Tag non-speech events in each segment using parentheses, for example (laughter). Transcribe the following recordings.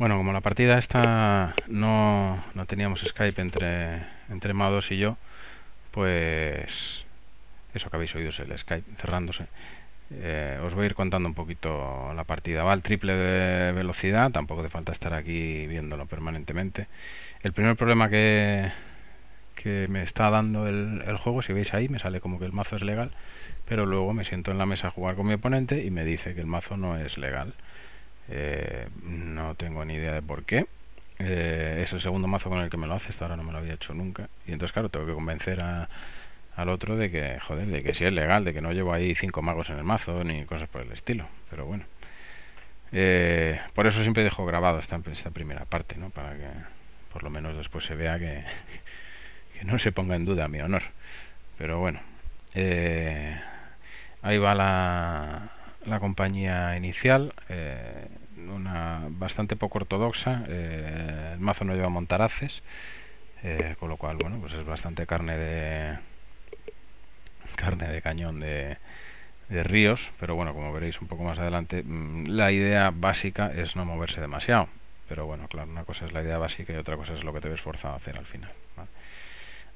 Bueno, como la partida esta no, no teníamos Skype entre, entre Mados y yo, pues eso que habéis oído es el Skype cerrándose. Eh, os voy a ir contando un poquito la partida. Va al triple de velocidad, tampoco hace falta estar aquí viéndolo permanentemente. El primer problema que, que me está dando el, el, juego, si veis ahí, me sale como que el mazo es legal, pero luego me siento en la mesa a jugar con mi oponente y me dice que el mazo no es legal. Eh, no tengo ni idea de por qué. Eh, es el segundo mazo con el que me lo hace, hasta ahora no me lo había hecho nunca. Y entonces, claro, tengo que convencer a, al otro de que, joder, de que sí es legal, de que no llevo ahí cinco magos en el mazo ni cosas por el estilo. Pero bueno. Eh, por eso siempre dejo grabado esta, esta primera parte, ¿no? Para que por lo menos después se vea que, (laughs) que no se ponga en duda mi honor. Pero bueno. Ahí va la, la compañía inicial. Eh, una bastante poco ortodoxa. Eh, el mazo no lleva montaraces, eh, con lo cual, bueno, pues es bastante carne de carne de cañón de, de ríos, pero bueno, como veréis un poco más adelante, mm, la idea básica es no moverse demasiado. Pero bueno, claro, una cosa es la idea básica y otra cosa es lo que te ves forzado a hacer al final. ¿vale?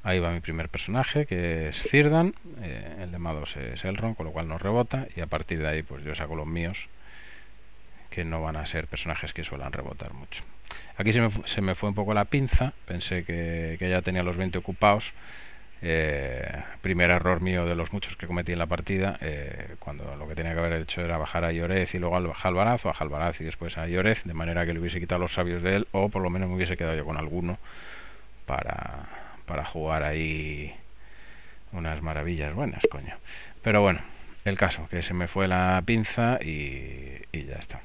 Ahí va mi primer personaje, que es Cirdan. Eh, el de Mados es Elrond, con lo cual no rebota. Y a partir de ahí, pues yo saco los míos, que no van a ser personajes que suelen rebotar mucho. Aquí se me, se me fue un poco la pinza. Pensé que, que ya tenía los 20 ocupados. Eh, primer error mío de los muchos que cometí en la partida, eh, cuando lo que tenía que haber hecho era bajar a Llorez y luego al Jalvaraz o a Jalvaraz y después a Llorez, de manera que le hubiese quitado los sabios de él, o por lo menos me hubiese quedado yo con alguno para, para jugar ahí unas maravillas buenas, coño. Pero bueno, el caso, que se me fue la pinza y, ya está.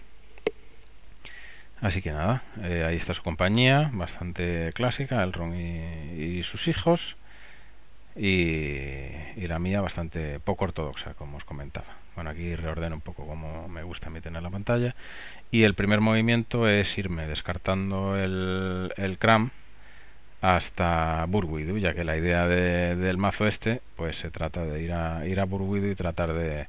Así que nada, eh, ahí está su compañía, bastante clásica, el Ron y, sus hijos. Y, y, la mía bastante poco ortodoxa, como os comentaba. Bueno, aquí reordeno un poco como me gusta a mí tener la pantalla. Y el primer movimiento es irme descartando el, el Cram hasta Burwidu, ya que la idea de, del mazo este, pues se trata de ir a, ir a Burwidu y tratar de,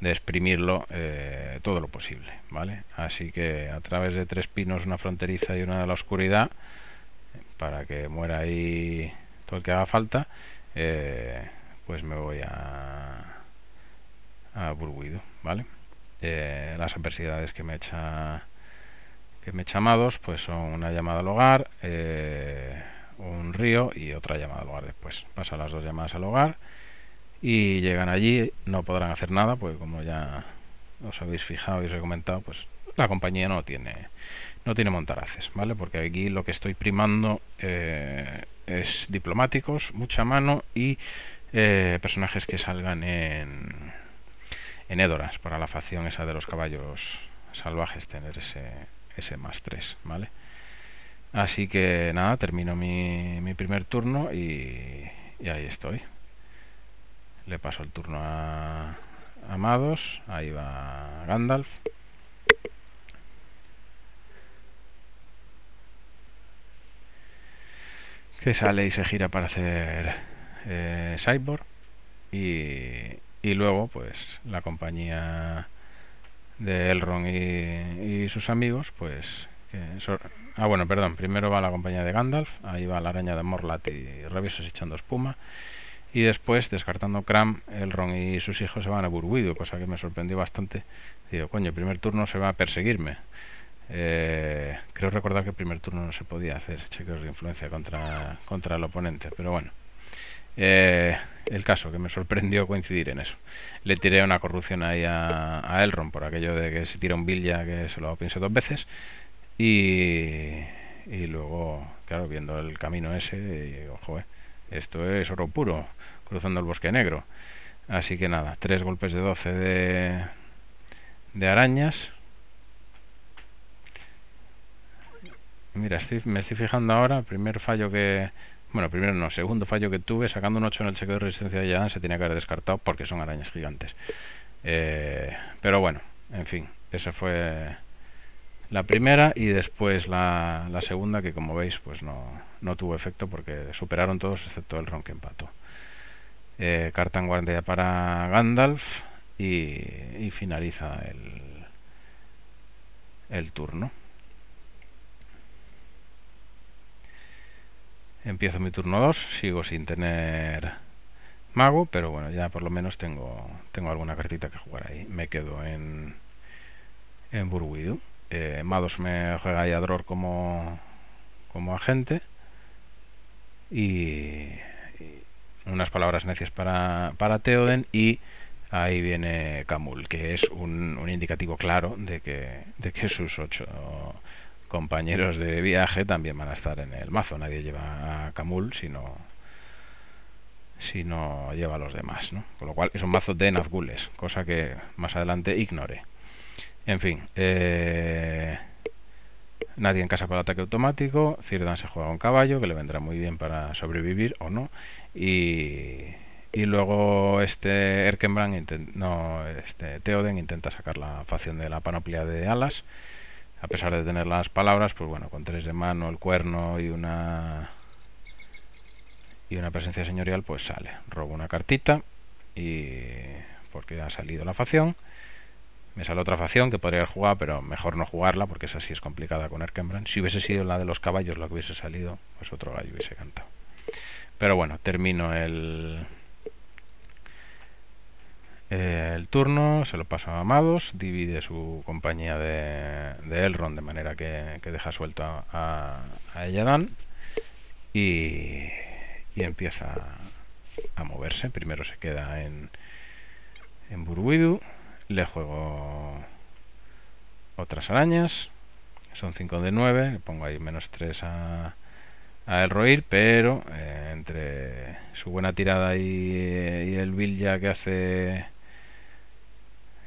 de exprimirlo eh, todo lo posible, ¿vale? Así que a través de tres pinos, una fronteriza y una de la oscuridad, para que muera ahí todo el que haga falta, eh, pues me voy a, a ¿vale? Eh, las adversidades que me echa que me echa Amados pues son una llamada al hogar, un río y otra llamada al hogar después. Pasa las dos llamadas al hogar y llegan allí, no podrán hacer nada, pues como ya os habéis fijado y os he comentado, pues la compañía no tiene no tiene montaraces, ¿vale? Porque aquí lo que estoy primando eh, es diplomáticos, mucha mano y eh, personajes que salgan en en Edoras para la facción esa de los caballos salvajes tener ese ese más 3, ¿vale? Así que nada, termino mi, mi primer turno y, ahí estoy. Le paso el turno a Amados, ahí va Gandalf. Que sale y se gira para hacer eh, Cyborg. Y, y, luego, pues, la compañía de Elrond y sus amigos, pues que ah, bueno, perdón. Primero va la compañía de Gandalf. Ahí va la araña de Morlat y Revisos echando espuma. Y después, descartando Cram, Elrond y sus hijos se van a Burwido, cosa que me sorprendió bastante. Digo, coño, el primer turno se va a perseguirme. Eh, creo recordar que el primer turno no se podía hacer chequeos de influencia contra, contra el oponente, pero bueno. Eh, el caso, que me sorprendió coincidir en eso. Le tiré una corrupción ahí a, Elrond por aquello de que se tira un bill ya que se lo piense dos veces. Y, luego, claro, viendo el camino ese, joder, esto es oro puro, cruzando el bosque negro. Así que nada, tres golpes de 12 de, de arañas. Mira, estoy, me estoy fijando ahora, primer fallo que... Bueno, primero no, segundo fallo que tuve, sacando un 8 en el chequeo de resistencia de Yadan se tenía que haber descartado porque son arañas gigantes. Eh, pero bueno, en fin, esa fue la primera y después la, segunda, que como veis pues no, no, tuvo efecto porque superaron todos excepto el ron que empató. Eh, carta en guardia para Gandalf y, finaliza el, el turno. Empiezo mi turno 2, sigo sin tener mago, pero bueno, ya por lo menos tengo, tengo alguna cartita que jugar ahí. Me quedo en, en eh, Mados me juega ahí a Dror como, como agente. Y, unas palabras necias para, para Teoden y ahí viene Camul, que es un, un indicativo claro de que, de que sus ocho compañeros de viaje también van a estar en el mazo. Nadie lleva a Camul si no, si no lleva a los demás. ¿no? Con lo cual es un mazo de Nazgules, cosa que más adelante ignore. En fin, eh, nadie en casa para el ataque automático. Cirdan se juega un caballo, que le vendrá muy bien para sobrevivir o no. Y, y luego este Erkenbrand, no, este Theoden intenta sacar la facción de la panoplia de alas a pesar de tener las palabras, pues bueno, con tres de mano, el cuerno y una y una presencia señorial, pues sale. Robo una cartita y porque ha salido la facción. Me sale otra facción que podría haber jugado, pero mejor no jugarla porque esa sí es complicada con Erkenbrand. Si hubiese sido la de los caballos lo que hubiese salido, pues otro gallo hubiese cantado. Pero bueno, termino el, eh, el turno se lo pasa a Amados, divide su compañía de, Elrond de manera que, deja suelto a, a Elladan y, y, empieza a moverse. Primero se queda en, en Burwidu, le juego otras arañas, son 5 de 9, le pongo ahí menos 3 a, a El Roir, pero eh, entre su buena tirada y, y el Vilja que hace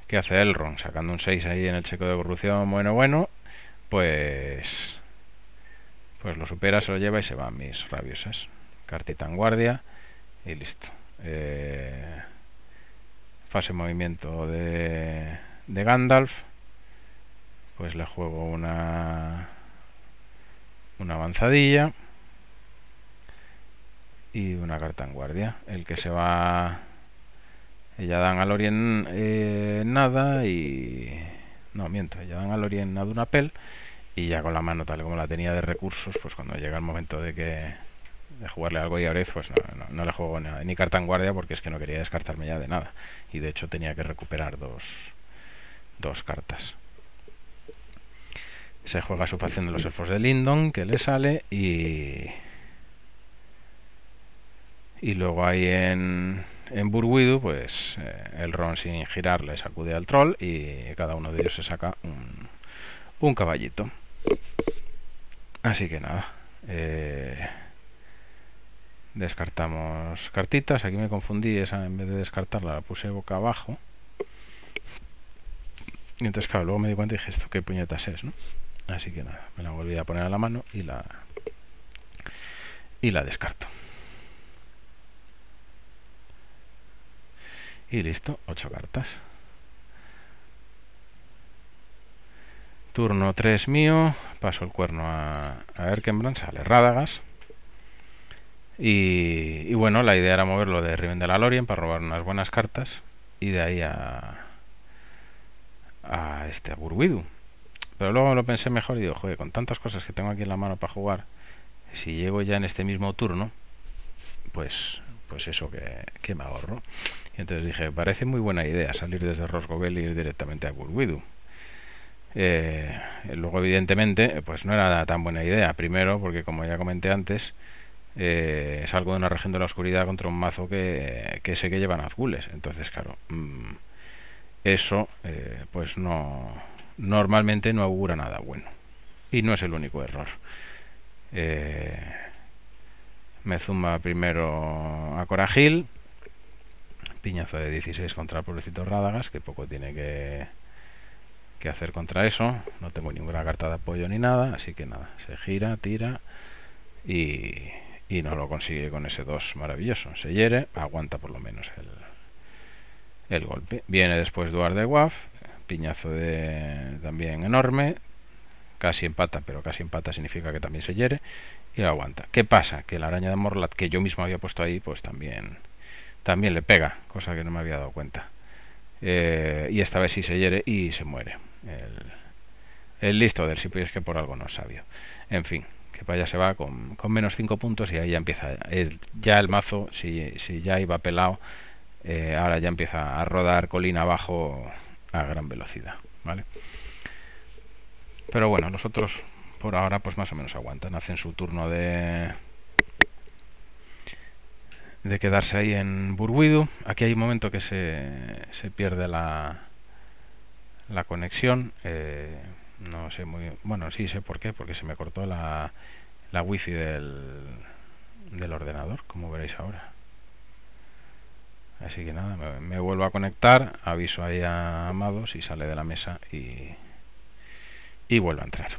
que hace Elrond, sacando un 6 ahí en el checo de corrupción, bueno, bueno, pues pues lo supera, se lo lleva y se van mis rabiosas. Cartita en guardia y listo. Eh, fase movimiento de, de Gandalf. Pues le juego una una avanzadilla y una carta en guardia. El que se va ella dan al Orien eh, nada y... No, miento, ella dan al Orien nada una pel y ya con la mano tal como la tenía de recursos, pues cuando llega el momento de que de jugarle algo y Aurez, pues no, le juego ni carta en guardia porque es que no quería descartarme ya de nada. Y de hecho tenía que recuperar dos, dos cartas. Se juega su facción de los elfos de Lindon, que le sale, y... Y luego hay en, en pues eh, el Ron sin girar le sacude al troll y cada uno de ellos se saca un, un caballito. Así que nada. Eh, descartamos cartitas. Aquí me confundí, esa en vez de descartarla la puse boca abajo. Y entonces, claro, luego me di cuenta y dije, ¿esto qué puñetas es? ¿no? Así que nada, me la volví a poner a la mano y la, y la descarto. Y listo, 8 cartas. Turno 3 mío, paso el cuerno a, a Erkenbrand, sale Rádagas. Y, bueno, la idea era moverlo de Rivendell a Lorien para robar unas buenas cartas y de ahí a, a este a Burwidu. Pero luego lo pensé mejor y digo, joder, con tantas cosas que tengo aquí en la mano para jugar, si llego ya en este mismo turno, pues pues eso que, que me ahorro. Y entonces dije, parece muy buena idea salir desde Rosgobel y ir directamente a Gurwidu. Eh, luego, evidentemente, pues no era tan buena idea. Primero, porque como ya comenté antes, eh, salgo de una región de la oscuridad contra un mazo que, sé que llevan azgules. Entonces, claro, mm, eso, eh, pues no. Normalmente no augura nada bueno. Y no es el único error. me zumba primero a Coragil piñazo de 16 contra el pobrecito Rádagas, que poco tiene que, que hacer contra eso. No tengo ninguna carta de apoyo ni nada, así que nada, se gira, tira y, y no lo consigue con ese 2 maravilloso. Se hiere, aguanta por lo menos el, el golpe. Viene después Duar de piñazo de también enorme, casi empata, pero casi empata significa que también se hiere y lo aguanta. ¿Qué pasa? Que la araña de Morlat que yo mismo había puesto ahí, pues también también le pega, cosa que no me había dado cuenta. Eh, y esta vez sí se hiere y se muere. El, listo del si es que por algo no es sabio. En fin, que allá se va con, con menos 5 puntos y ahí ya empieza ya el mazo, si, si ya iba pelado, eh, ahora ya empieza a rodar colina abajo a gran velocidad, ¿vale? Pero bueno, los otros por ahora pues más o menos aguantan, hacen su turno de de quedarse ahí en Burguido. Aquí hay un momento que se, se pierde la, la conexión. Eh, no sé muy bueno, sí sé por qué, porque se me cortó la, la wifi del, del ordenador, como veréis ahora. Así que nada, me, vuelvo a conectar, aviso ahí a Amados y sale de la mesa y, y vuelvo a entrar.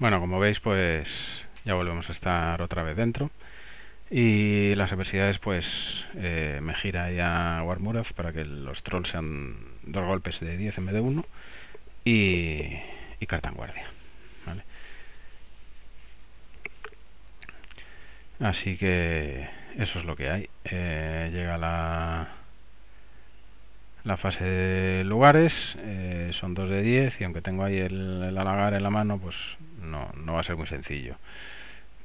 Bueno, como veis, pues ya volvemos a estar otra vez dentro. Y las adversidades, pues eh, me gira ya Warmuraz para que los trolls sean dos golpes de 10 en vez de uno. Y, y guardia. Así que eso es lo que hay. Eh, llega la la fase de lugares eh, son 2 de 10 y aunque tengo ahí el, halagar en la mano pues no, no va a ser muy sencillo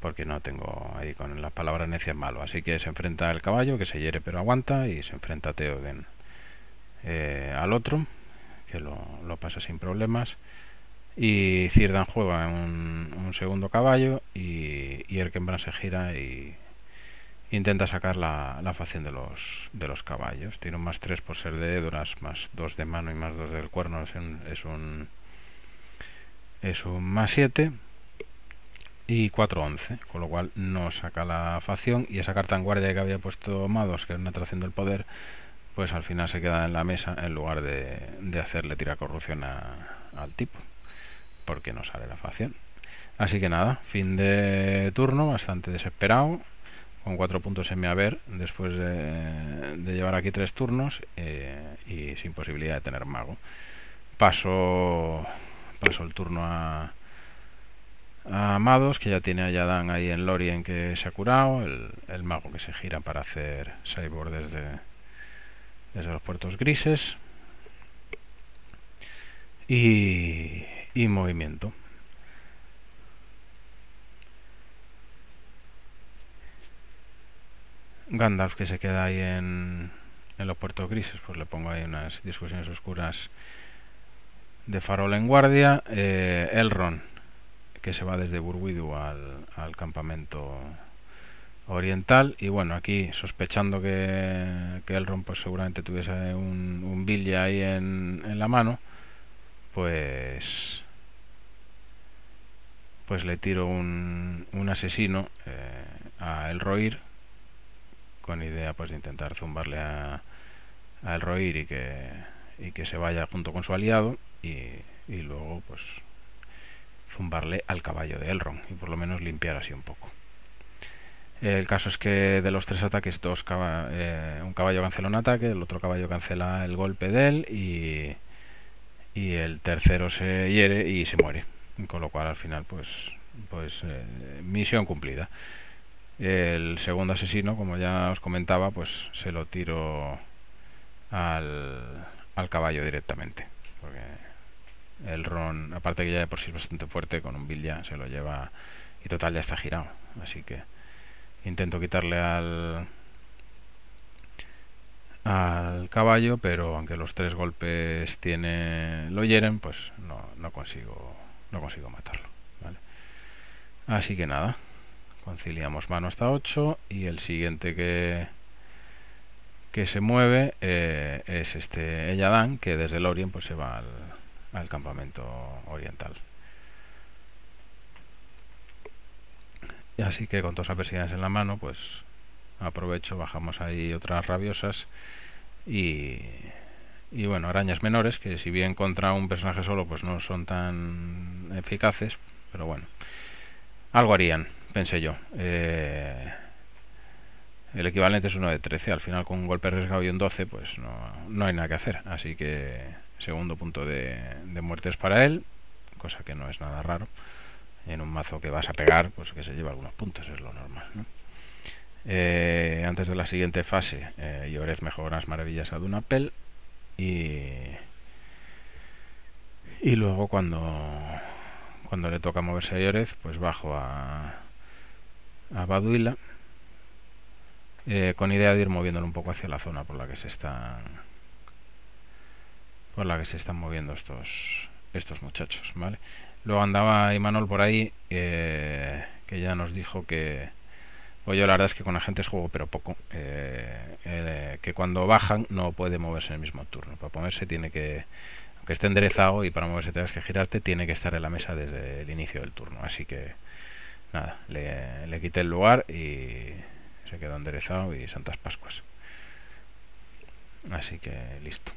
porque no tengo ahí con la palabra necia es malo. Así que se enfrenta el caballo que se hiere pero aguanta y se enfrenta Teoden eh, al otro que lo, lo, pasa sin problemas. Y Círdan juega un, un segundo caballo y, y Erkenbrand se gira y intenta sacar la, facción de los, caballos. Tiene un más 3 por ser de Edoras, más 2 de mano y más 2 del cuerno. Es un, es un, más 7 y 4-11, con lo cual no saca la facción. Y esa carta en guardia que había puesto Mados, que es una atracción del poder, pues al final se queda en la mesa en lugar de, hacerle tirar corrupción al tipo, porque no sale la facción. Así que nada, fin de turno, bastante desesperado con cuatro puntos en mi haber después de, llevar aquí tres turnos eh, y sin posibilidad de tener mago. Paso, paso el turno a, a Amados, que ya tiene a Yadan ahí en Lorien que se ha curado, el, el, mago que se gira para hacer cyborg desde, desde los puertos grises y, y movimiento. Gandalf que se queda ahí en, en los puertos grises, pues le pongo ahí unas discusiones oscuras de farol en guardia. Eh, Elrond que se va desde Burguidu al, campamento oriental y bueno aquí sospechando que, que Elrond pues seguramente tuviese un, un Villa ahí en, la mano pues pues le tiro un, un asesino eh, a Elrohir con idea pues de intentar zumbarle a, a El Roir y que, y que se vaya junto con su aliado y, y luego pues zumbarle al caballo de Elrond y por lo menos limpiar así un poco. El caso es que de los tres ataques, dos eh, un caballo cancela un ataque, el otro caballo cancela el golpe de él y, y el tercero se hiere y se muere. Con lo cual al final pues, pues eh, misión cumplida. El segundo asesino, como ya os comentaba, pues se lo tiro al, al caballo directamente. Porque el Ron, aparte que ya de por sí es bastante fuerte, con un bill ya se lo lleva y total ya está girado. Así que intento quitarle al al caballo, pero aunque los tres golpes tiene lo hieren, pues no, no consigo no consigo matarlo. Así que nada conciliamos mano hasta 8 y el siguiente que que se mueve eh, es este Elladan que desde el Orient pues se va al, al campamento oriental. Y así que con todas las persianas en la mano pues aprovecho bajamos ahí otras rabiosas y y bueno, arañas menores que si bien contra un personaje solo pues no son tan eficaces pero bueno, algo harían pensé yo. Eh, el equivalente es uno de 13. Al final, con un golpe arriesgado y un 12, pues no, no hay nada que hacer. Así que segundo punto de, de muertes para él, cosa que no es nada raro. En un mazo que vas a pegar, pues que se lleva algunos puntos, es lo normal. Eh, antes de la siguiente fase, eh, Llorez mejora las maravillas a Dunapel y, y luego cuando, cuando le toca moverse a Llorez, pues bajo a, a Baduila eh, con idea de ir moviéndolo un poco hacia la zona por la que se están por la que se están moviendo estos estos muchachos vale luego andaba Imanol por ahí eh, que ya nos dijo que pues la verdad es que con agentes juego pero poco eh, que cuando bajan no puede moverse en el mismo turno. Para moverse tiene que aunque esté enderezado y para moverse tengas que girarte tiene que estar en la mesa desde el inicio del turno. Así que nada le, quité el lugar y se quedó enderezado y Santas Pascuas. Así que listo.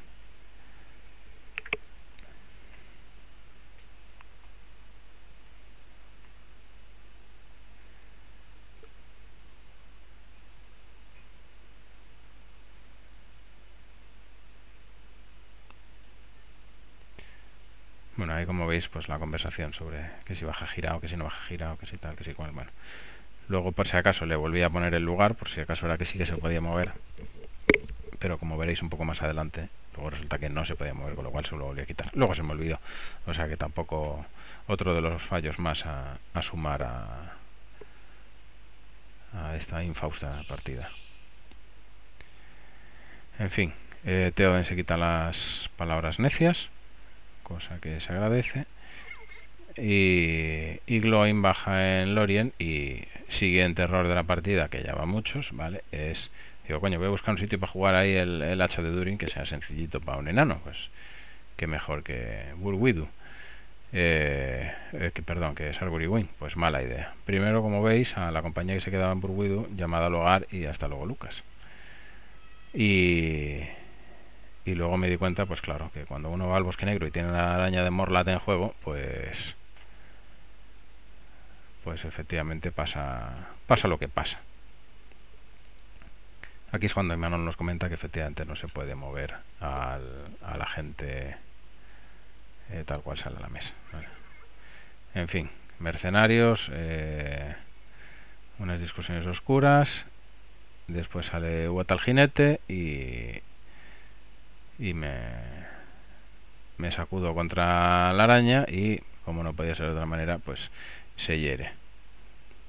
Bueno, ahí como veis, pues la conversación sobre que si baja girado, que si no baja girado, que si tal, que si cual, bueno. Luego, por si acaso, le volví a poner el lugar, por si acaso era que sí que se podía mover. Pero como veréis un poco más adelante, luego resulta que no se podía mover, con lo cual se lo volví a quitar. Luego se me olvidó. O sea que tampoco otro de los fallos más a, sumar a, a esta infausta partida. En fin, eh, Teoden se quita las palabras necias, cosa que se agradece. Y, y Gloin baja en Lorien y siguiente error de la partida, que ya va muchos, ¿vale? Es, digo, coño, voy a buscar un sitio para jugar ahí el, hacha de Durin que sea sencillito para un enano, pues que mejor que Burwidu. Eh, eh, que perdón, que es Wing, pues mala idea. Primero, como veis, a la compañía que se quedaba en Burwidu, llamada al hogar y hasta luego Lucas. Y, y luego me di cuenta, pues claro, que cuando uno va al bosque negro y tiene una araña de Morlat en juego, pues pues efectivamente pasa, pasa lo que pasa. Aquí es cuando Emmanuel nos comenta que efectivamente no se puede mover a la gente eh, tal cual sale a la mesa. En fin, mercenarios, eh, unas discusiones oscuras, después sale Uata al jinete y, y me, me sacudo contra la araña y como no podía ser de otra manera, pues se hiere.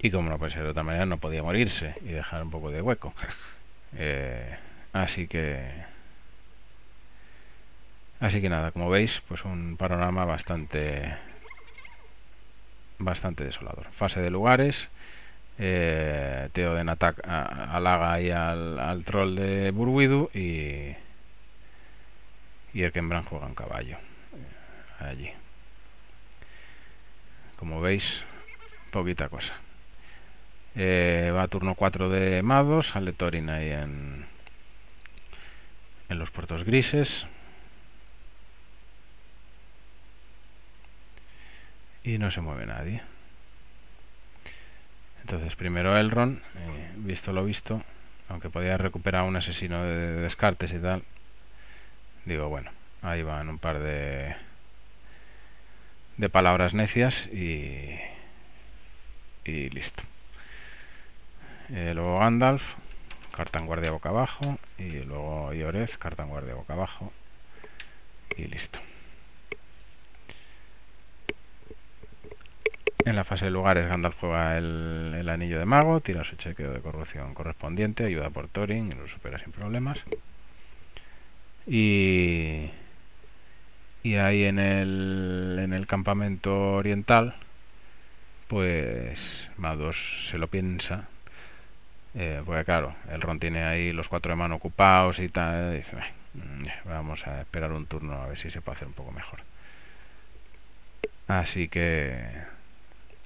Y como no puede ser de otra manera, no podía morirse y dejar un poco de hueco. (laughs) Eh, así que... Así que nada, como veis, pues un panorama bastante bastante desolador. Fase de lugares. Eh, Teoden ataca, halaga ahí al, al, troll de Burwidu y, y Erkenbrand juega un caballo eh, allí. Como veis, poquita cosa. Eh, va a turno 4 de Mados, sale Thorin ahí en, en los puertos grises. Y no se mueve nadie. Entonces primero Elrond, eh, visto lo visto, aunque podía recuperar un asesino de descartes y tal, digo bueno, ahí van un par de de palabras necias y y listo. Eh, luego Gandalf, carta en guardia boca abajo. Y luego Iorez, carta en guardia boca abajo. Y listo. En la fase de lugares, Gandalf juega el, anillo de mago, tira su chequeo de corrupción correspondiente, ayuda por Thorin y lo supera sin problemas. Y, y ahí en el, en el campamento oriental, pues Mados se lo piensa eh, porque claro, el Ron tiene ahí los cuatro de mano ocupados y tal. dice, mm, vamos a esperar un turno a ver si se puede hacer un poco mejor. Así que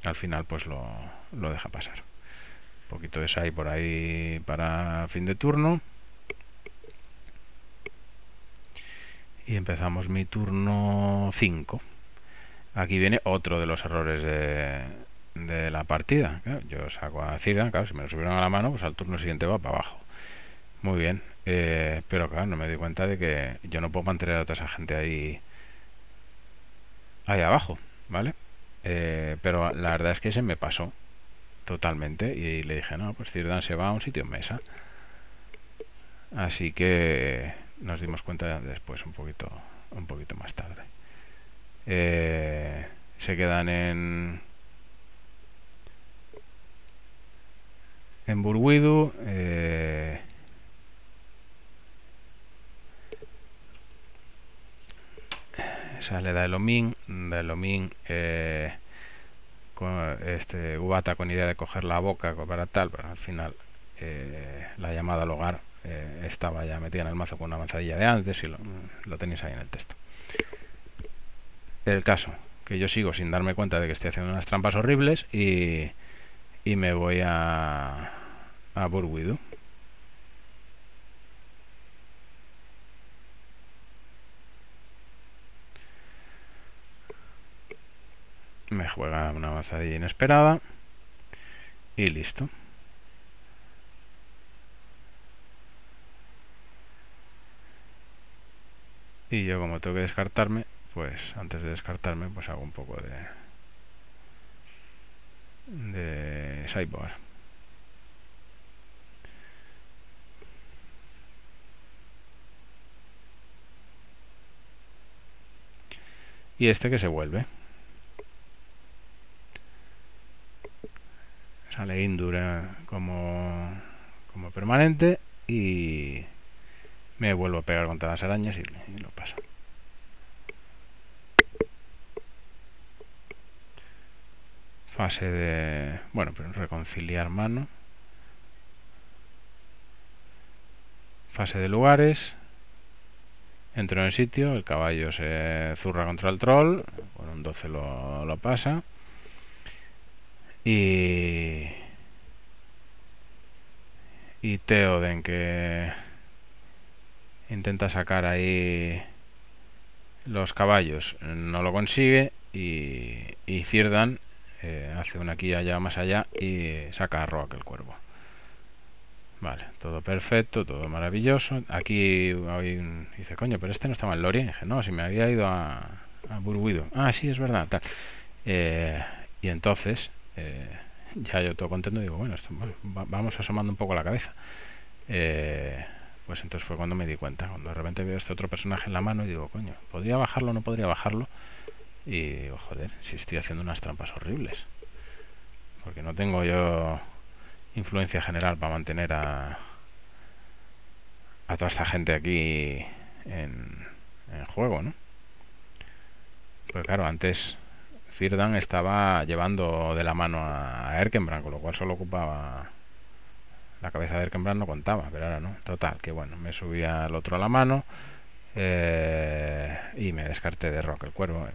al final pues lo, lo deja pasar. Un poquito de Sai por ahí para fin de turno. Y empezamos mi turno 5. Aquí viene otro de los errores de, la partida. yo saco a Cirdan, claro, si me lo subieron a la mano, pues al turno siguiente va para abajo. Muy bien, eh, pero claro, no me di cuenta de que yo no puedo mantener a toda esa gente ahí, ahí abajo, ¿vale? Eh, pero la verdad es que se me pasó totalmente y le dije, no, pues Cirdan se va a un sitio en mesa. Así que nos dimos cuenta después, un poquito, un poquito más tarde. Eh, se quedan en en Burwidu eh, sale da Omin de Omin eh, con este Ubata con idea de coger la boca para tal pero al final eh, la llamada al hogar eh, estaba ya metida en el mazo con una avanzadilla de antes y lo, tenéis ahí en el texto el caso que yo sigo sin darme cuenta de que estoy haciendo unas trampas horribles y, y me voy a, a. Me juega una avanzadilla inesperada y listo. Y yo como tengo que descartarme, pues antes de descartarme pues hago un poco de de sideboard y este que se vuelve. Sale Indura como como permanente y me vuelvo a pegar contra las arañas y lo paso. Fase de bueno pero reconciliar mano. Fase de lugares. Entro en el sitio el caballo se zurra contra el troll con un 12 lo, lo pasa. Y y Teoden que intenta sacar ahí los caballos no lo consigue y, y Cirdan eh, hace una aquí allá más allá y saca a Rock el cuervo. Vale, todo perfecto, todo maravilloso. Aquí hoy dice, coño, pero este no estaba en Lorien. dije, no, si me había ido a, a Burguido. Ah, sí, es verdad. Eh, y entonces, eh, ya yo todo contento, digo, bueno, esto, vamos asomando un poco la cabeza. Pues entonces fue cuando me di cuenta, cuando de repente veo este otro personaje en la mano y digo, coño, ¿podría bajarlo o no podría bajarlo? Y digo, joder, si estoy haciendo unas trampas horribles. Porque no tengo yo influencia general para mantener a, a toda esta gente aquí en, en juego, ¿no? Pues claro, antes Cirdan estaba llevando de la mano a Erkenbrand, con lo cual solo ocupaba la cabeza de Erkenbrand no contaba, pero ahora no. Total, que bueno, me subía al otro a la mano eh, y me descarté de Rock el cuervo.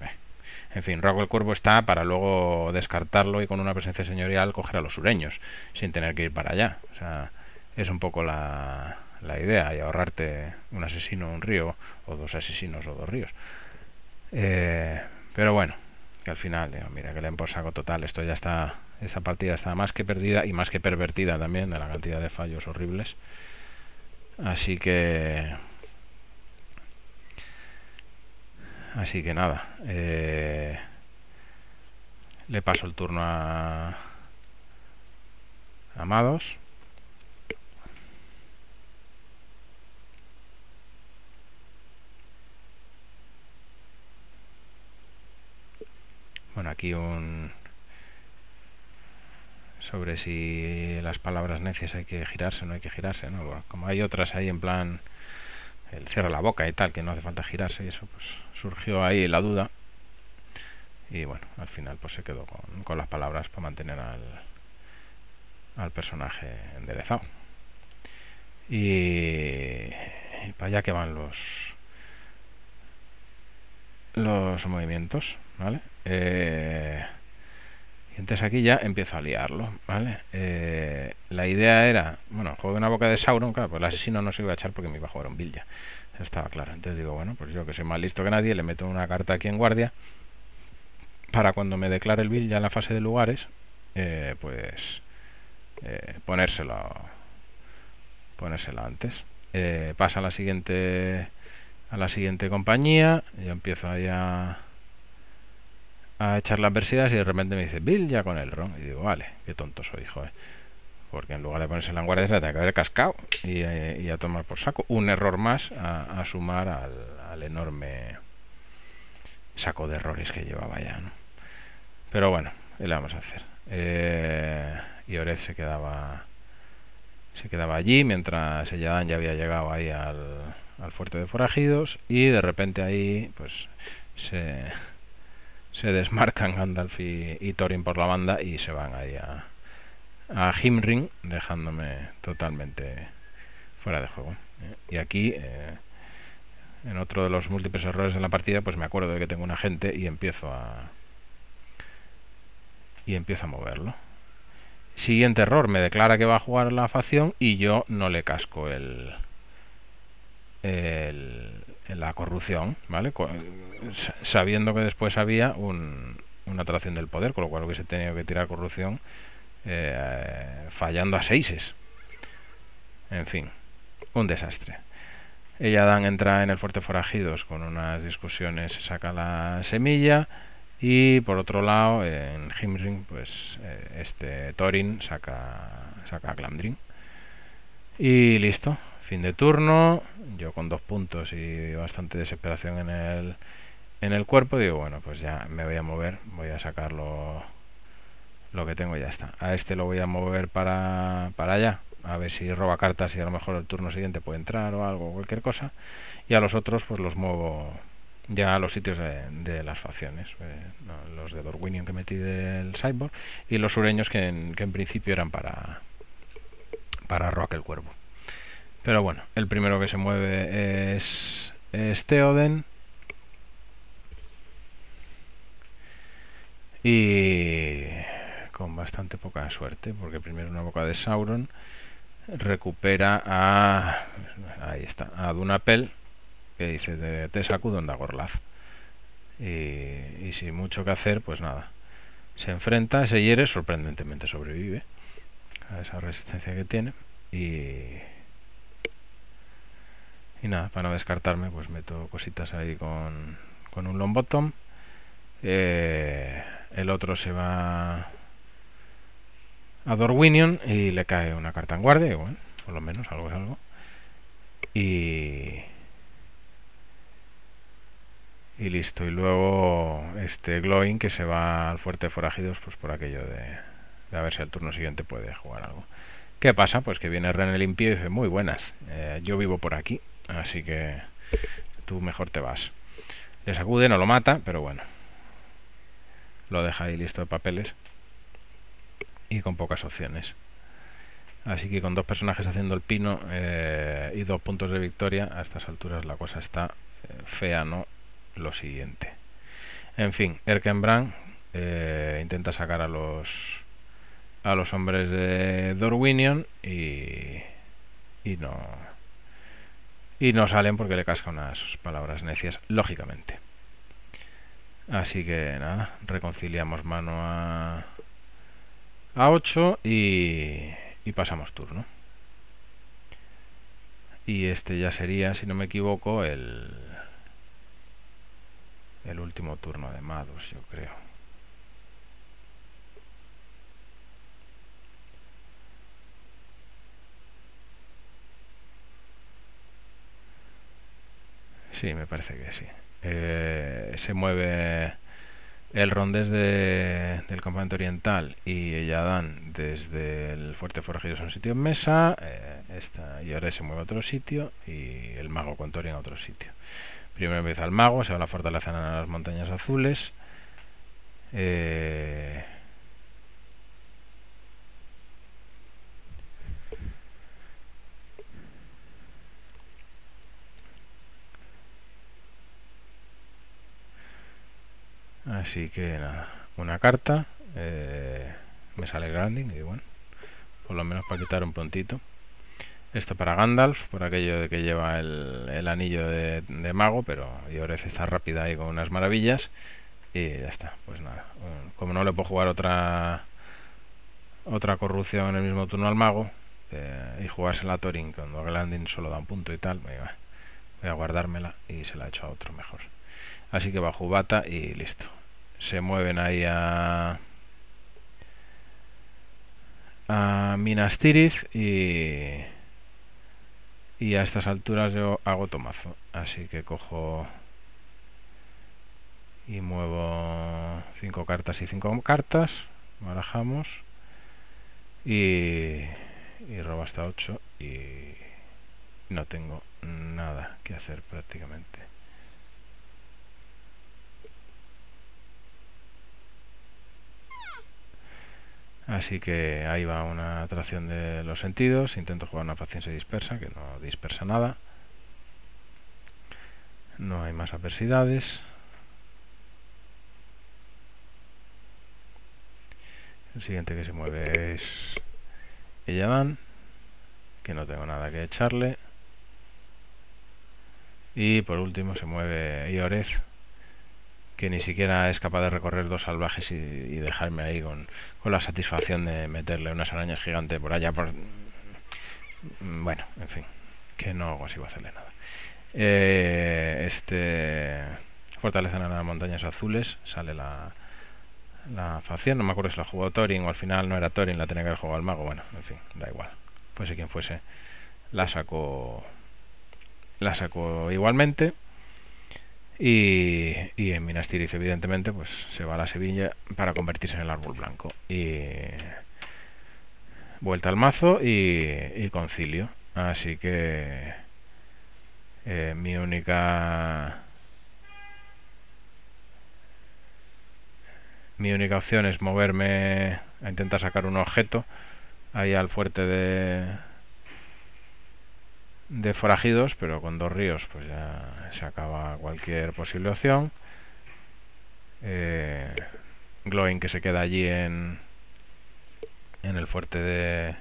En fin, Rago el Cuervo está para luego descartarlo y con una presencia señorial coger a los sureños, sin tener que ir para allá. O sea, es un poco la, la idea y ahorrarte un asesino, un río, o dos asesinos o dos ríos. Eh, pero bueno, que al final, mira que le saco total, esto ya está, esa partida está más que perdida y más que pervertida también de la cantidad de fallos horribles. Así que Así que nada. Eh, le paso el turno a Amados. Bueno, aquí un sobre si las palabras necias hay que girarse o no hay que girarse, ¿no? como hay otras ahí en plan el cierra la boca y tal, que no hace falta girarse y eso, pues surgió ahí la duda. Y bueno, al final pues se quedó con, las palabras para mantener al, al personaje enderezado. Y, para allá que van los los movimientos, ¿vale? Eh, entonces aquí ya empiezo a liarlo, ¿vale? Eh, la idea era, bueno, juego de una boca de Sauron, claro, pues el asesino no se iba a echar porque me iba a jugar un Villa. Estaba claro. Entonces digo, bueno, pues yo que soy más listo que nadie, le meto una carta aquí en guardia para cuando me declare el Bill ya en la fase de lugares, eh, pues eh, ponérselo ponérselo antes eh, pasa a la siguiente a la siguiente compañía yo empiezo ahí a a echar las adversidades y de repente me dice Bill ya con el ron y digo vale qué tonto soy joder porque en lugar de ponerse en la guardia se tenía que haber cascado y, y, a tomar por saco un error más a, sumar al, enorme saco de errores que llevaba ya ¿no? pero bueno ¿qué le vamos a hacer? Eh, y Orez se quedaba se quedaba allí mientras Elladan ya había llegado ahí al, al, fuerte de forajidos y de repente ahí pues se, se desmarcan Gandalf y, Thorin por la banda y se van ahí a, a Himring dejándome totalmente fuera de juego. Y aquí eh, en otro de los múltiples errores en la partida pues me acuerdo de que tengo un agente y empiezo a y empiezo a moverlo. Siguiente error, me declara que va a jugar la facción y yo no le casco el, el la corrupción, ¿vale? Sabiendo que después había un, una atracción del poder, con lo cual hubiese tenido que tirar corrupción eh, fallando a seises. En fin, un desastre. Ella Dan entra en el fuerte forajidos con unas discusiones, saca la semilla y por otro lado, en Himring, pues eh, este Thorin saca, saca a Glamdring. Y listo, fin de turno. Yo con dos puntos y bastante desesperación en el, en el cuerpo, digo, bueno, pues ya me voy a mover, voy a sacarlo lo que tengo ya está. A este lo voy a mover para, para allá, a ver si roba cartas y a lo mejor el turno siguiente puede entrar o algo, cualquier cosa. Y a los otros pues los muevo ya a los sitios de, las facciones, eh, los de Dorwinion que metí del Cyborg y los sureños que en, que en principio eran para para Rock el Cuervo. Pero bueno, el primero que se mueve es, es Theoden. Y con bastante poca suerte, porque primero una boca de Sauron recupera a ahí está, a Dunapel que dice te sacudo onda Gorlaz y, y, sin mucho que hacer pues nada se enfrenta, se hiere, sorprendentemente sobrevive a esa resistencia que tiene y y nada, para no descartarme pues meto cositas ahí con, con un long bottom eh, el otro se va a Dorwinion y le cae una carta en guardia, y bueno, por lo menos algo es algo. Y y listo. Y luego este Glowing que se va al fuerte forajidos pues por aquello de, de, a ver si al turno siguiente puede jugar algo. ¿Qué pasa? Pues que viene René limpio y dice, muy buenas, eh, yo vivo por aquí, así que tú mejor te vas. Le sacude, no lo mata, pero bueno. Lo deja ahí listo de papeles. Y con pocas opciones. Así que con dos personajes haciendo el pino eh, y dos puntos de victoria, a estas alturas la cosa está eh, fea, ¿no? lo siguiente. En fin, Erkenbrand eh, intenta sacar a los a los hombres de Dorwinion y, y no y no salen porque le casca unas palabras necias, lógicamente. Así que nada, reconciliamos mano a, a 8 y, y pasamos turno. Y este ya sería, si no me equivoco, el, el último turno de Mados, yo creo. Sí, me parece que sí. Eh, se mueve el Ron desde del campamento oriental y dan desde el fuerte forjidos a un sitio en mesa. Eh, esta, y ahora se mueve a otro sitio y el mago con Torian a otro sitio. Primero empieza el mago, se va a la fortaleza en las montañas azules. Eh, Así que nada, una carta, eh, me sale grinding y bueno, por lo menos para quitar un puntito. Esto para Gandalf, por aquello de que lleva el, el anillo de, mago, pero Iorez está rápida ahí con unas maravillas. Y ya está, pues nada. Como no le puedo jugar otra otra corrupción en el mismo turno al mago eh, y jugarse la Thorin cuando Glandin solo da un punto y tal, voy a guardármela y se la he hecho a otro mejor. Así que bajo bata y listo. Se mueven ahí a a Minas Tirith y y a estas alturas yo hago tomazo. Así que cojo y muevo cinco cartas y cinco cartas. Barajamos. Y, y robo hasta 8 y no tengo nada que hacer prácticamente Así que ahí va una atracción de los sentidos. Intento jugar una facción se dispersa, que no dispersa nada. No hay más adversidades. El siguiente que se mueve es Elladan, que no tengo nada que echarle. Y por último se mueve Iorez, que ni siquiera es capaz de recorrer dos salvajes y, dejarme ahí con, la satisfacción de meterle unas arañas gigantes por allá. Por... Mm, bueno, en fin, que no consigo hacerle nada. Eh, este Fortaleza en las montañas azules, sale la, la facción, no me acuerdo si la jugó Thorin o al final no era Thorin, la tenía que haber jugado al mago, bueno, en fin, da igual, fuese quien fuese, la sacó, la sacó igualmente. Y, en Minas Tirith, evidentemente, pues se va a la Sevilla para convertirse en el árbol blanco. Y vuelta al mazo y, concilio. Así que eh, mi única mi única opción es moverme a intentar sacar un objeto ahí al fuerte de de forajidos, pero con dos ríos pues ya se acaba cualquier posible opción. Eh, Glowing que se queda allí en, en el fuerte de,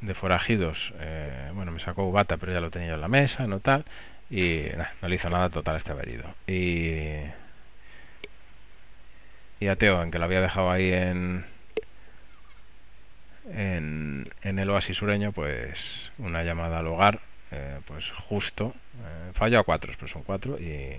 de forajidos. Eh, bueno, me sacó Ubata, pero ya lo tenía en la mesa, no tal. Y no le hizo nada, total, este herido. Y, y Ateo, en que lo había dejado ahí en, en, el oasis sureño, pues una llamada al hogar, eh, pues justo, eh, fallo a cuatro, pero son cuatro, y,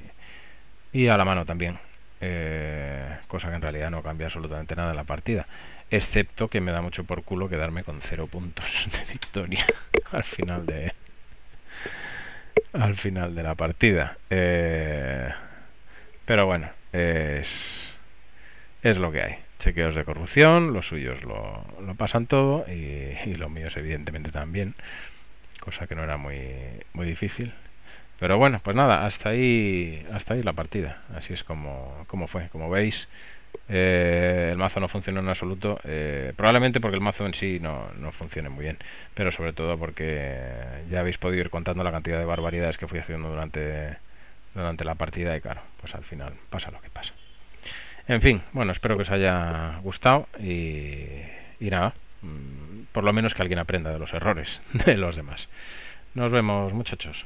y a la mano también, eh, cosa que en realidad no cambia absolutamente nada en la partida, excepto que me da mucho por culo quedarme con cero puntos (laughs) de victoria al final de al final de la partida. pero bueno, es, es lo que hay chequeos de corrupción, los suyos lo, lo pasan todo y, los míos evidentemente también, cosa que no era muy, muy difícil. Pero bueno, pues nada, hasta ahí, hasta ahí la partida. Así es como, como fue. Como veis, eh, el mazo no funcionó en absoluto. Eh, probablemente porque el mazo en sí no, no funcione muy bien. Pero sobre todo porque ya habéis podido ir contando la cantidad de barbaridades que fui haciendo durante, durante la partida. Y claro, pues al final pasa lo que pasa. En fin, bueno, espero que os haya gustado y, nada, mm, por lo menos que alguien aprenda de los errores (laughs) de los demás. Nos vemos muchachos.